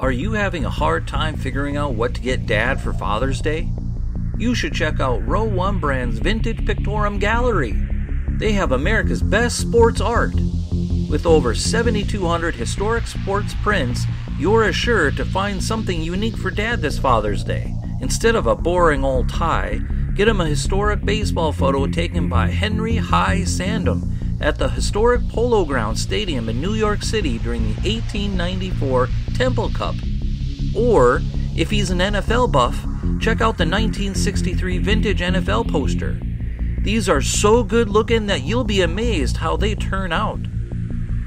Are you having a hard time figuring out what to get dad for Father's Day? You should check out Row 1 Brand's Vintage Pictorum Gallery. They have America's best sports art. With over 7,200 historic sports prints, you're assured to find something unique for dad this Father's Day. Instead of a boring old tie, get him a historic baseball photo taken by Henry High Sandom at the historic Polo Grounds Stadium in New York City during the 1894 Temple Cup. Or, if he's an NFL buff, check out the 1963 vintage NFL poster. These are so good looking that you'll be amazed how they turn out.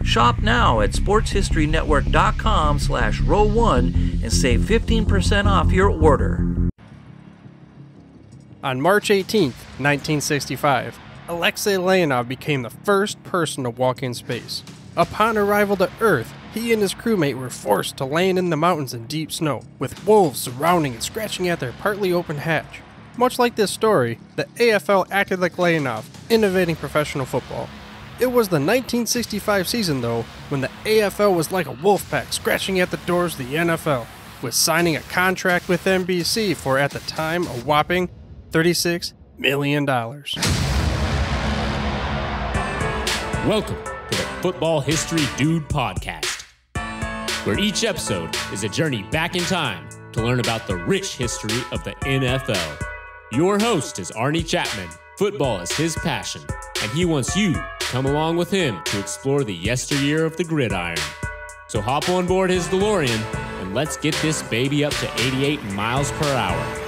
Shop now at sportshistorynetwork.com slash row one and save 15% off your order. On March 18, 1965, Alexei Leonov became the first person to walk in space. Upon arrival to Earth, he and his crewmate were forced to land in the mountains in deep snow, with wolves surrounding and scratching at their partly open hatch. Much like this story, the AFL acted like Leonov, innovating professional football. It was the 1965 season, though, when the AFL was like a wolf pack scratching at the doors of the NFL, with signing a contract with NBC for, at the time, a whopping $36 million. Welcome to the Football History Dude podcast, where each episode is a journey back in time to learn about the rich history of the NFL. Your host is Arnie Chapman. Football is his passion, and he wants you to come along with him to explore the yesteryear of the gridiron. So hop on board his DeLorean and let's get this baby up to 88 miles per hour.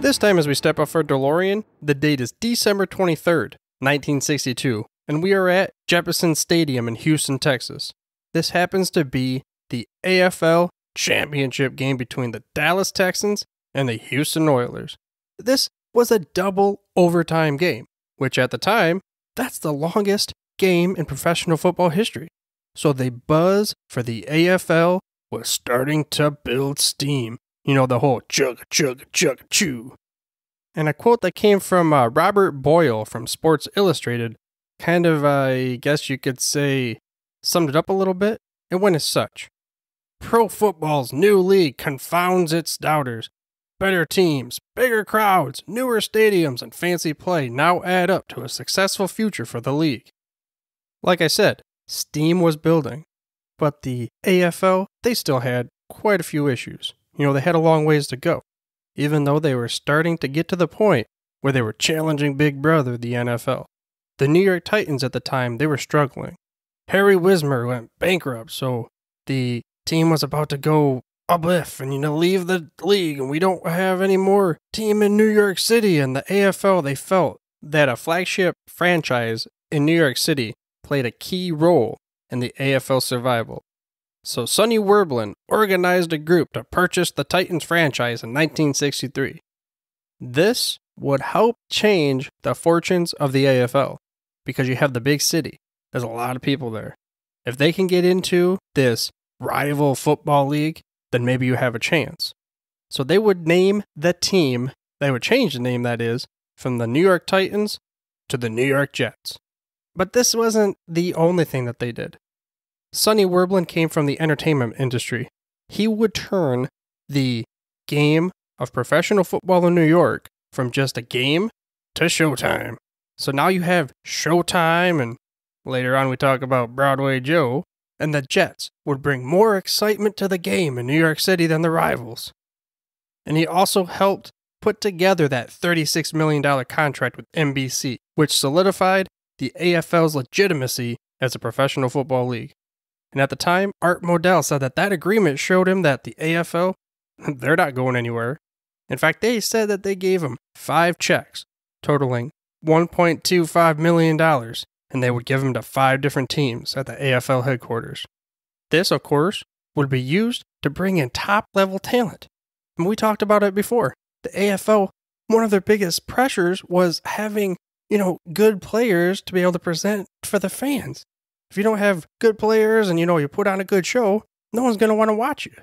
This time, as we step off our DeLorean, the date is December 23rd, 1962, and we are at Jeppesen Stadium in Houston, Texas. This happens to be the AFL championship game between the Dallas Texans and the Houston Oilers. This was a double overtime game, which at the time, that's the longest game in professional football history. So the buzz for the AFL was starting to build steam. You know, the whole chug, chug, chug, chew. And a quote that came from uh, Robert Boyle from Sports Illustrated kind of, I guess you could say, summed it up a little bit. It went as such Pro football's new league confounds its doubters. Better teams, bigger crowds, newer stadiums, and fancy play now add up to a successful future for the league. Like I said, steam was building, but the AFL, they still had quite a few issues. You know, they had a long ways to go, even though they were starting to get to the point where they were challenging Big Brother, the NFL. The New York Titans at the time, they were struggling. Harry Wismer went bankrupt, so the team was about to go uplift and you know leave the league and we don't have any more team in New York City and the AFL they felt that a flagship franchise in New York City played a key role in the AFL survival. So Sonny Werblin organized a group to purchase the Titans franchise in 1963. This would help change the fortunes of the AFL because you have the big city. There's a lot of people there. If they can get into this rival football league, then maybe you have a chance. So they would name the team, they would change the name, that is, from the New York Titans to the New York Jets. But this wasn't the only thing that they did. Sonny Werblin came from the entertainment industry. He would turn the game of professional football in New York from just a game to Showtime. So now you have Showtime, and later on we talk about Broadway Joe, and the Jets would bring more excitement to the game in New York City than the rivals. And he also helped put together that $36 million contract with NBC, which solidified the AFL's legitimacy as a professional football league. And at the time, Art Modell said that that agreement showed him that the AFL, they're not going anywhere. In fact, they said that they gave him five checks totaling $1.25 million and they would give them to five different teams at the AFL headquarters. This, of course, would be used to bring in top level talent. And we talked about it before. The AFL, one of their biggest pressures was having, you know, good players to be able to present for the fans. If you don't have good players and, you know, you put on a good show, no one's going to want to watch you.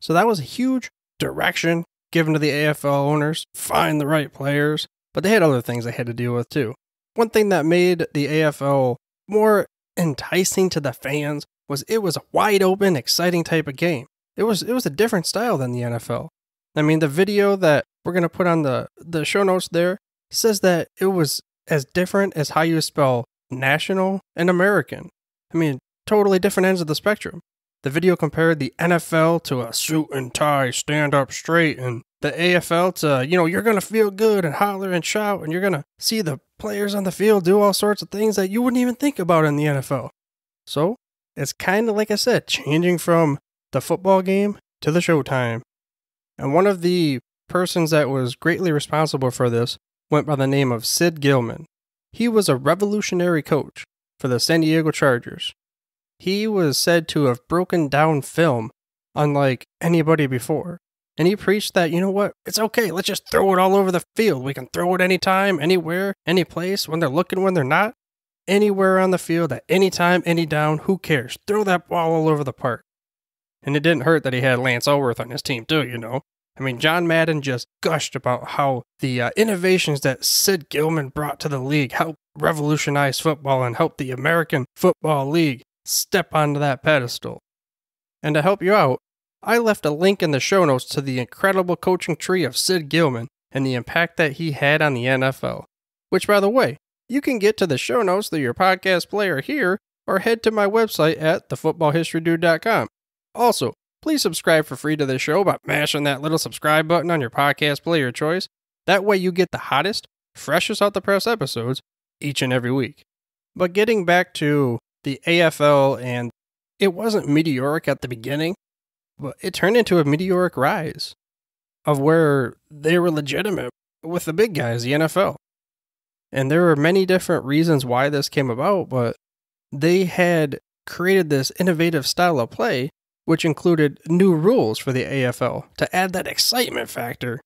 So that was a huge direction given to the AFL owners, find the right players, but they had other things they had to deal with too. One thing that made the AFL more enticing to the fans was it was a wide open, exciting type of game. It was it was a different style than the NFL. I mean, the video that we're gonna put on the the show notes there says that it was as different as how you spell national and American. I mean, totally different ends of the spectrum. The video compared the NFL to a suit and tie, stand up straight, and the AFL to, you know, you're going to feel good and holler and shout, and you're going to see the players on the field do all sorts of things that you wouldn't even think about in the NFL. So, it's kind of like I said, changing from the football game to the showtime. And one of the persons that was greatly responsible for this went by the name of Sid Gillman. He was a revolutionary coach for the San Diego Chargers. He was said to have broken down film unlike anybody before. And he preached that, you know what, it's okay, let's just throw it all over the field. We can throw it anytime, anywhere, any place, when they're looking, when they're not. Anywhere on the field, at any time, any down, who cares? Throw that ball all over the park. And it didn't hurt that he had Lance Alworth on his team, too, you know. I mean, John Madden just gushed about how the uh, innovations that Sid Gillman brought to the league helped revolutionize football and helped the American Football League step onto that pedestal. And to help you out, I left a link in the show notes to the incredible coaching tree of Sid Gillman and the impact that he had on the NFL. Which, by the way, you can get to the show notes through your podcast player here or head to my website at thefootballhistorydude.com. Also, Please subscribe for free to this show by mashing that little subscribe button on your podcast player choice. That way you get the hottest, freshest out the press episodes each and every week. But getting back to the AFL, and it wasn't meteoric at the beginning, it turned into a meteoric rise of where they were legitimate with the big guys, the NFL. And there were many different reasons why this came about, but they had created this innovative style of play which included new rules for the AFL to add that excitement factor.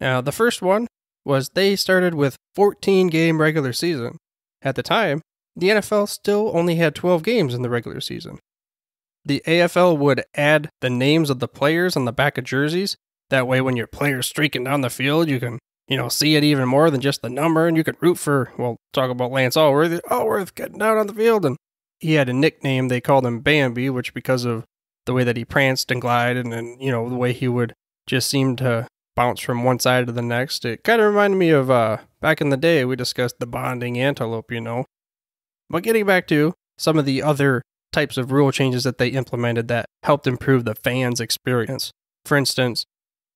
Now, the first one was they started with 14 game regular season. At the time, the NFL still only had 12 games in the regular season. The AFL would add the names of the players on the back of jerseys. That way, when your player's streaking down the field, you can, you know, see it even more than just the number, and you can root for. Well, talk about Lance Alworth. Alworth getting down on the field, and he had a nickname. They called him Bambi, which because of the way that he pranced and glided and, you know, the way he would just seem to bounce from one side to the next. It kind of reminded me of uh, back in the day, we discussed the bonding antelope, you know. But getting back to some of the other types of rule changes that they implemented that helped improve the fans' experience. For instance,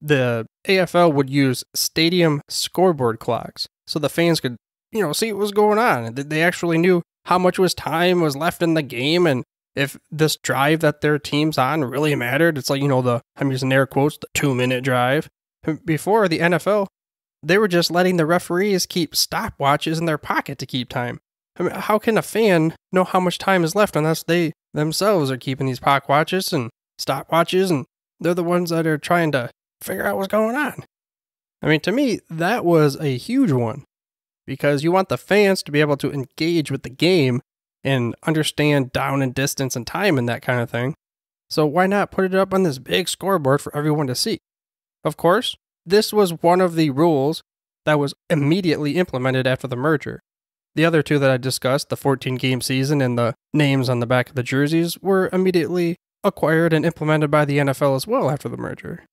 the AFL would use stadium scoreboard clocks so the fans could, you know, see what was going on. They actually knew how much was time was left in the game and if this drive that their team's on really mattered, it's like, you know, the, I'm using air quotes, the two minute drive. Before the NFL, they were just letting the referees keep stopwatches in their pocket to keep time. I mean, how can a fan know how much time is left unless they themselves are keeping these pocket watches and stopwatches and they're the ones that are trying to figure out what's going on? I mean, to me, that was a huge one because you want the fans to be able to engage with the game and understand down and distance and time and that kind of thing. So why not put it up on this big scoreboard for everyone to see? Of course, this was one of the rules that was immediately implemented after the merger. The other two that I discussed, the 14 game season and the names on the back of the jerseys, were immediately acquired and implemented by the NFL as well after the merger.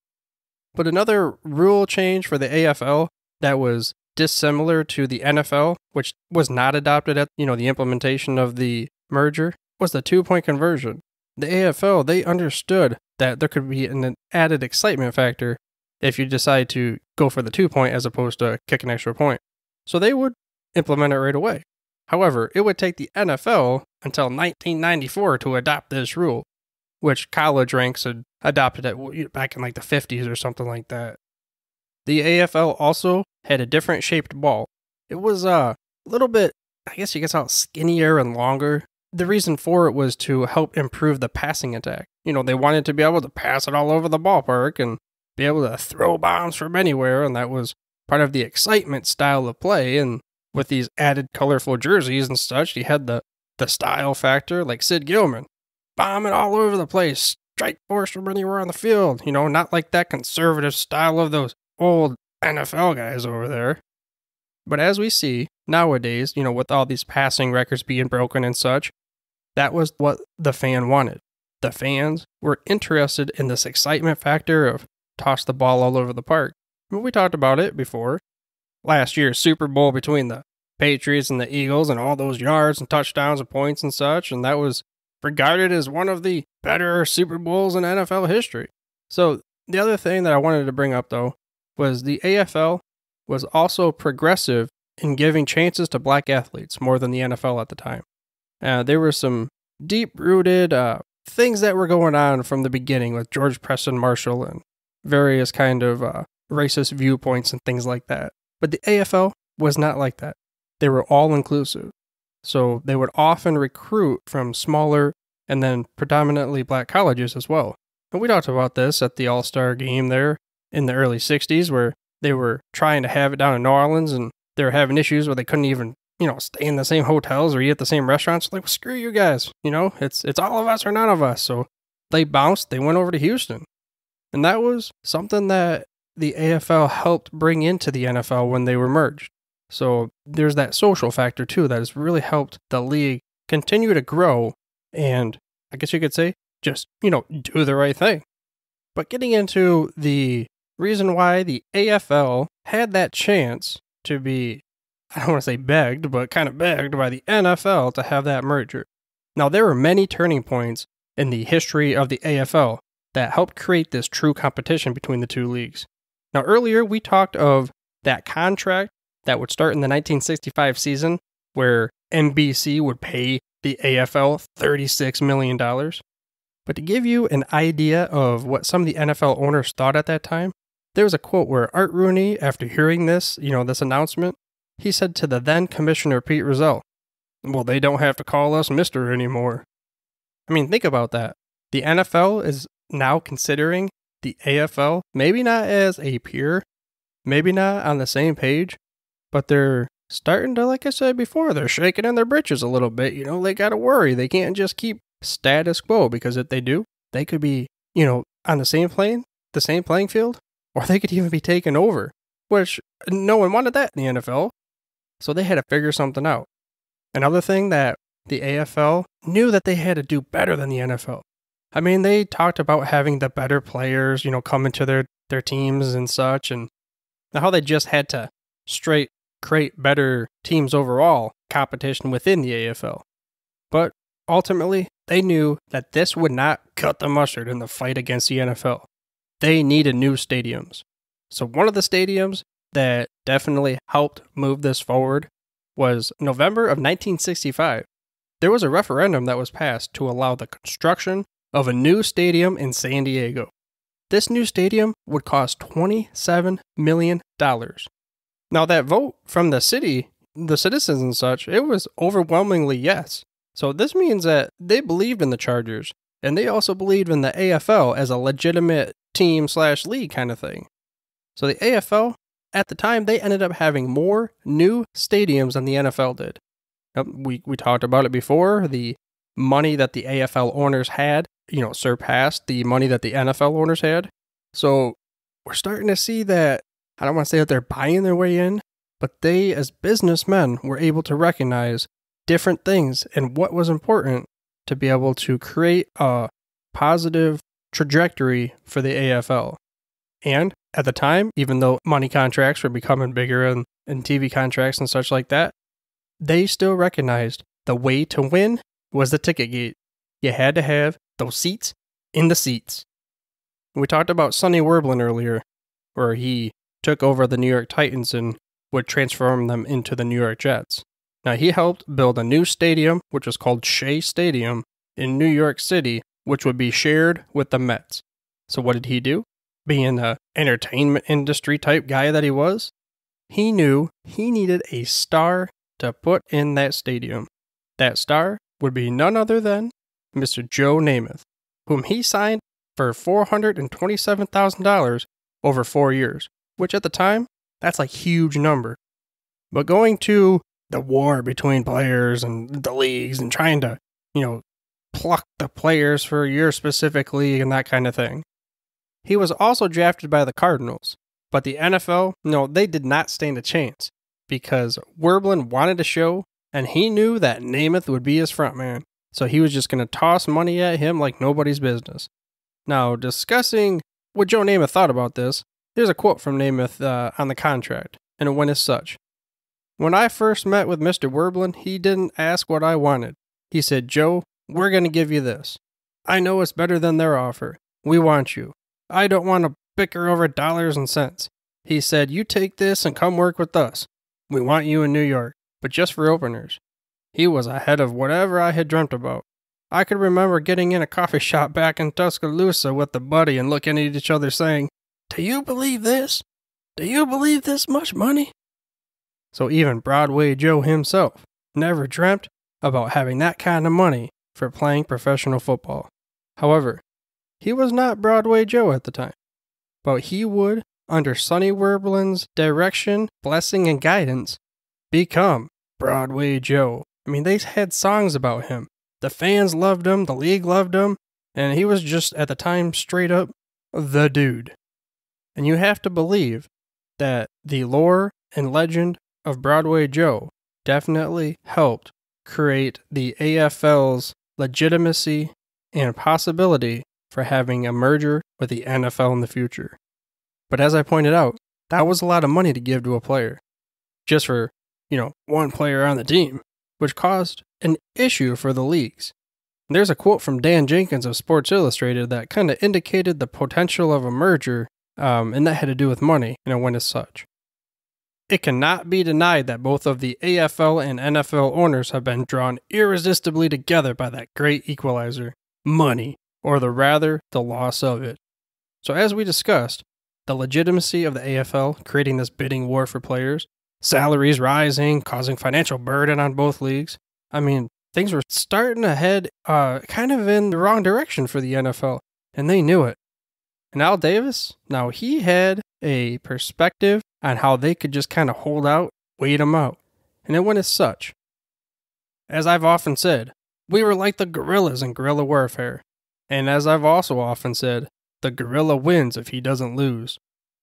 But another rule change for the AFL that was dissimilar to the NFL, which was not adopted at you know the implementation of the merger, was the two-point conversion. The AFL they understood that there could be an added excitement factor if you decide to go for the two point as opposed to kick an extra point. So they would implement it right away. However, it would take the NFL until 1994 to adopt this rule, which college ranks had adopted it back in like the 50s or something like that. The AFL also had a different shaped ball. It was uh, a little bit, I guess you could call it skinnier and longer. The reason for it was to help improve the passing attack. You know, they wanted to be able to pass it all over the ballpark and be able to throw bombs from anywhere, and that was part of the excitement style of play. And with these added colorful jerseys and such, He had the, the style factor, like Sid Gillman, bombing all over the place, strike force from anywhere on the field. You know, not like that conservative style of those old NFL guys over there. But as we see nowadays, you know, with all these passing records being broken and such, That was what the fan wanted. The fans were interested in this excitement factor of toss the ball all over the park. we talked about it before. Last year's Super Bowl between the Patriots and the Eagles and all those yards and touchdowns and points and such, and that was regarded as one of the better Super Bowls in NFL history. So, the other thing that I wanted to bring up though was the AFL was also progressive in giving chances to black athletes more than the NFL at the time. Uh, there were some deep rooted uh, things that were going on from the beginning with George Preston Marshall and various kind of uh, racist viewpoints and things like that. But the AFL was not like that. They were all inclusive. So they would often recruit from smaller and then predominantly black colleges as well. And we talked about this at the All Star game there in the early 60s, where they were trying to have it down in New Orleans and they were having issues where they couldn't even, you know, stay in the same hotels or eat at the same restaurants. Like, well, screw you guys. You know, it's it's all of us or none of us. So they bounced, they went over to Houston. And that was something that the AFL helped bring into the NFL when they were merged. So there's that social factor too that has really helped the league continue to grow and I guess you could say just, you know, do the right thing. But getting into the reason why the AFL had that chance to be, I don't want to say begged, but kind of begged by the NFL to have that merger. Now, there were many turning points in the history of the AFL that helped create this true competition between the two leagues. Now, earlier we talked of that contract that would start in the 1965 season where NBC would pay the AFL $36 million. But to give you an idea of what some of the NFL owners thought at that time, there was a quote where Art Rooney, after hearing this, you know, this announcement, he said to the then commissioner Pete Rozelle, Well, they don't have to call us Mister anymore. I mean, think about that. The NFL is now considering the AFL maybe not as a peer, maybe not on the same page, but they're starting to, like I said before, they're shaking in their britches a little bit. You know, they got to worry. They can't just keep status quo because if they do, they could be, you know, on the same plane, the same playing field, or they could even be taken over, which no one wanted that in the NFL. So they had to figure something out. Another thing that the AFL knew that they had to do better than the NFL. I mean, they talked about having the better players, you know, come into their, their teams and such, and how they just had to straight create better teams overall competition within the AFL. But ultimately, they knew that this would not cut the mustard in the fight against the NFL. They needed new stadiums. So, one of the stadiums that definitely helped move this forward was November of 1965. There was a referendum that was passed to allow the construction of a new stadium in San Diego. This new stadium would cost $27 million. Now, that vote from the city, the citizens and such, it was overwhelmingly yes. So this means that they believed in the Chargers, and they also believed in the AFL as a legitimate team slash league kind of thing. So the AFL, at the time, they ended up having more new stadiums than the NFL did. We, we talked about it before. The money that the AFL owners had, you know, surpassed the money that the NFL owners had. So we're starting to see that I don't want to say that they're buying their way in, but they, as businessmen, were able to recognize different things and what was important to be able to create a positive trajectory for the AFL. And at the time, even though money contracts were becoming bigger and, and TV contracts and such like that, they still recognized the way to win was the ticket gate. You had to have those seats in the seats. We talked about Sonny Werblin earlier, where he took over the New York Titans and would transform them into the New York Jets. Now, he helped build a new stadium, which is called Shea Stadium, in New York City, which would be shared with the Mets. So, what did he do? Being the entertainment industry type guy that he was, he knew he needed a star to put in that stadium. That star would be none other than Mr. Joe Namath, whom he signed for $427,000 over four years which at the time, that's a huge number. But going to the war between players and the leagues and trying to, you know, pluck the players for your specific league and that kind of thing. He was also drafted by the Cardinals, but the NFL, no, they did not stand a chance because Werblin wanted to show and he knew that Namath would be his front man. So he was just going to toss money at him like nobody's business. Now, discussing what Joe Namath thought about this, here's a quote from Namath uh, on the contract, and it went as such When I first met with Mr. Werblin, he didn't ask what I wanted. He said, Joe, we're going to give you this. I know it's better than their offer. We want you. I don't want to bicker over dollars and cents. He said, You take this and come work with us. We want you in New York, but just for openers. He was ahead of whatever I had dreamt about. I could remember getting in a coffee shop back in Tuscaloosa with a buddy and looking at each other saying, Do you believe this? Do you believe this much money? So even Broadway Joe himself never dreamt about having that kind of money for playing professional football. However, he was not Broadway Joe at the time, but he would, under Sonny Werblin's direction, blessing, and guidance, become Broadway Joe. I mean, they had songs about him. The fans loved him, the league loved him, and he was just, at the time, straight up the dude. And you have to believe that the lore and legend of Broadway Joe definitely helped create the AFL's legitimacy and possibility for having a merger with the NFL in the future. But as I pointed out, that was a lot of money to give to a player just for, you know, one player on the team, which caused an issue for the leagues. There's a quote from Dan Jenkins of Sports Illustrated that kind of indicated the potential of a merger, um, and that had to do with money, and it went as such. It cannot be denied that both of the AFL and NFL owners have been drawn irresistibly together by that great equalizer money, or the rather, the loss of it. So, as we discussed, the legitimacy of the AFL creating this bidding war for players, salaries rising, causing financial burden on both leagues. I mean, things were starting to head uh, kind of in the wrong direction for the NFL, and they knew it. And Al Davis, now he had a perspective on how they could just kind of hold out, wait them out. And it went as such. As I've often said, we were like the guerrillas in guerrilla warfare. And as I've also often said, the gorilla wins if he doesn't lose.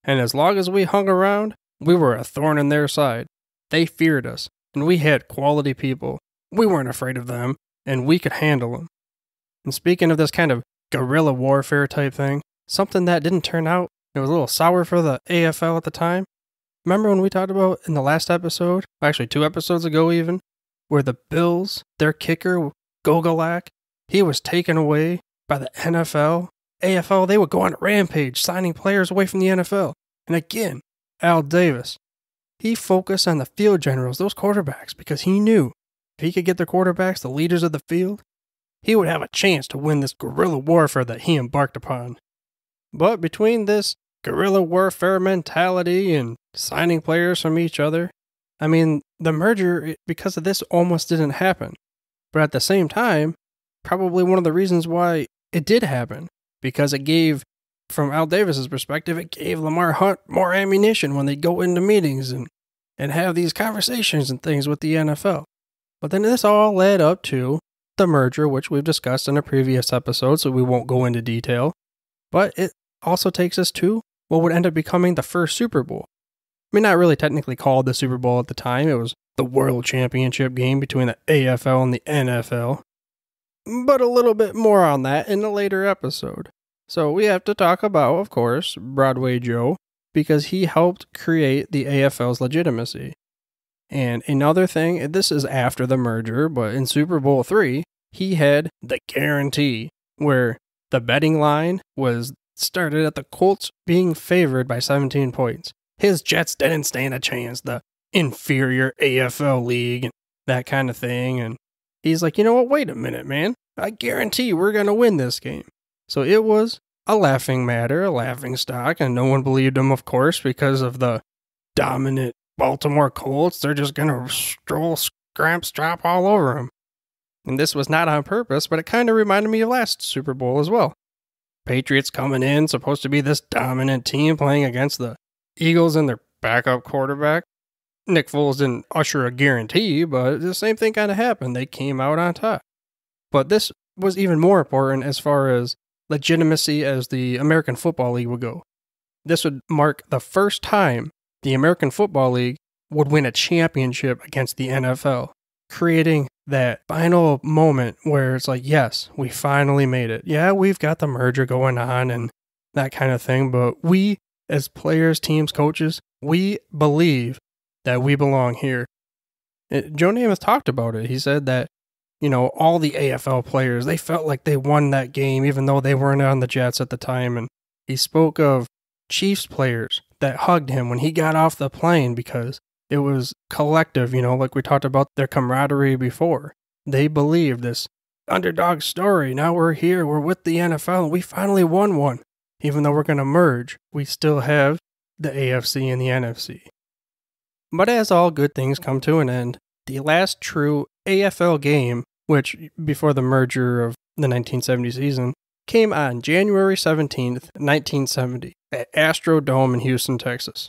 And as long as we hung around, we were a thorn in their side. They feared us, and we had quality people. We weren't afraid of them, and we could handle them. And speaking of this kind of guerrilla warfare type thing, something that didn't turn out, it was a little sour for the AFL at the time. Remember when we talked about in the last episode, actually two episodes ago even, where the Bills, their kicker, Gogolak, he was taken away by the NFL AFL, they would go on a rampage, signing players away from the NFL. And again, Al Davis, he focused on the field generals, those quarterbacks, because he knew if he could get the quarterbacks, the leaders of the field, he would have a chance to win this guerrilla warfare that he embarked upon. But between this guerrilla warfare mentality and signing players from each other, I mean, the merger, because of this, almost didn't happen. But at the same time, probably one of the reasons why it did happen because it gave, from Al Davis's perspective, it gave Lamar Hunt more ammunition when they go into meetings and, and have these conversations and things with the NFL. But then this all led up to the merger, which we've discussed in a previous episode, so we won't go into detail. But it also takes us to what would end up becoming the first Super Bowl. I mean, not really technically called the Super Bowl at the time, it was the World Championship game between the AFL and the NFL but a little bit more on that in a later episode. So we have to talk about, of course, Broadway Joe, because he helped create the AFL's legitimacy. And another thing, this is after the merger, but in Super Bowl three, he had the guarantee, where the betting line was started at the Colts being favored by 17 points. His Jets didn't stand a chance, the inferior AFL league, and that kind of thing. And He's like, you know what? Wait a minute, man. I guarantee we're going to win this game. So it was a laughing matter, a laughing stock, and no one believed him, of course, because of the dominant Baltimore Colts. They're just going to stroll, scramp, strap all over him. And this was not on purpose, but it kind of reminded me of last Super Bowl as well. Patriots coming in, supposed to be this dominant team playing against the Eagles and their backup quarterback. Nick Foles didn't usher a guarantee, but the same thing kind of happened. They came out on top. But this was even more important as far as legitimacy as the American Football League would go. This would mark the first time the American Football League would win a championship against the NFL, creating that final moment where it's like, yes, we finally made it. Yeah, we've got the merger going on and that kind of thing, but we, as players, teams, coaches, we believe that we belong here. Joe Namath talked about it. He said that, you know, all the AFL players, they felt like they won that game, even though they weren't on the Jets at the time. And he spoke of Chiefs players that hugged him when he got off the plane because it was collective, you know, like we talked about their camaraderie before. They believed this underdog story. Now we're here, we're with the NFL, and we finally won one. Even though we're going to merge, we still have the AFC and the NFC. But as all good things come to an end, the last true AFL game, which before the merger of the 1970 season, came on January 17th, 1970, at Astrodome in Houston, Texas.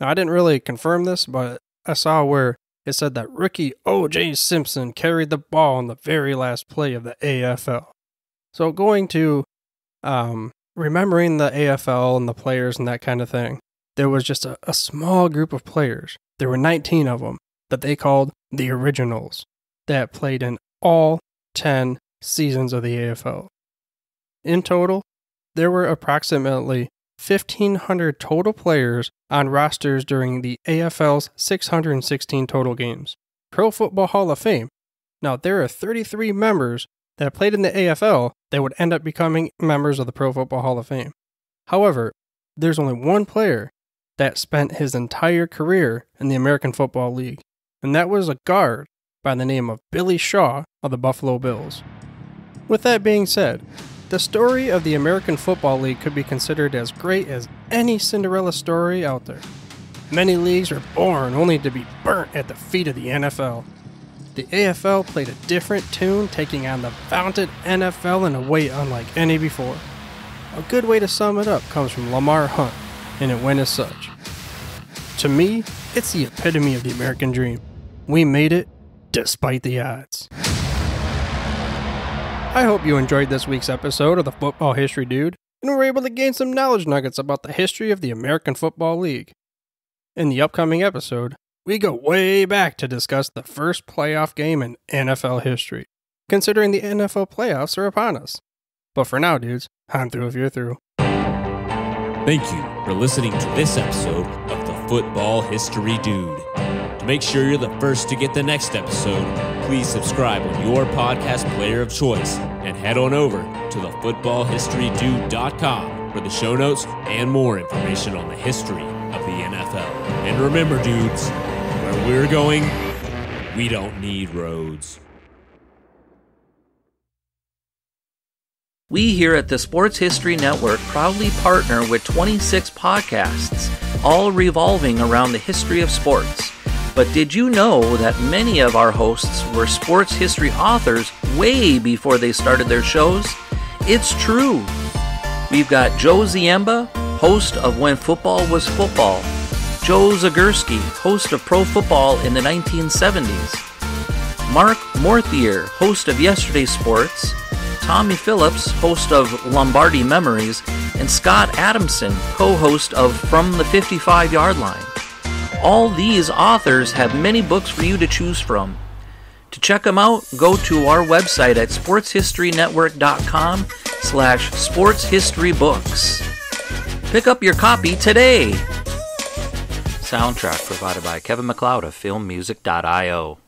Now, I didn't really confirm this, but I saw where it said that rookie O.J. Simpson carried the ball on the very last play of the AFL. So, going to um, remembering the AFL and the players and that kind of thing, there was just a, a small group of players. There were 19 of them that they called the Originals that played in all 10 seasons of the AFL. In total, there were approximately 1,500 total players on rosters during the AFL's 616 total games. Pro Football Hall of Fame. Now, there are 33 members that played in the AFL that would end up becoming members of the Pro Football Hall of Fame. However, there's only one player that spent his entire career in the American Football League, and that was a guard by the name of Billy Shaw of the Buffalo Bills. With that being said, the story of the American Football League could be considered as great as any Cinderella story out there. Many leagues were born only to be burnt at the feet of the NFL. The AFL played a different tune, taking on the vaunted NFL in a way unlike any before. A good way to sum it up comes from Lamar Hunt, and it went as such. To me, it's the epitome of the American dream. We made it despite the odds. I hope you enjoyed this week's episode of the Football History Dude and were able to gain some knowledge nuggets about the history of the American Football League. In the upcoming episode, we go way back to discuss the first playoff game in NFL history, considering the NFL playoffs are upon us. But for now, dudes, I'm through if you're through. Thank you for listening to this episode of the Football History Dude. To make sure you're the first to get the next episode, please subscribe on your podcast player of choice and head on over to thefootballhistorydude.com for the show notes and more information on the history of the NFL. And remember, dudes, where we're going, we don't need roads. We here at the Sports History Network proudly partner with 26 podcasts, all revolving around the history of sports. But did you know that many of our hosts were sports history authors way before they started their shows? It's true. We've got Joe Ziemba, host of When Football Was Football, Joe Zagorski, host of Pro Football in the 1970s, Mark Morthier, host of Yesterday Sports, Tommy Phillips, host of Lombardi Memories, and Scott Adamson, co host of From the 55 Yard Line. All these authors have many books for you to choose from. To check them out, go to our website at sportshistorynetwork.com slash sportshistorybooks. Pick up your copy today. Soundtrack provided by Kevin MacLeod of filmmusic.io.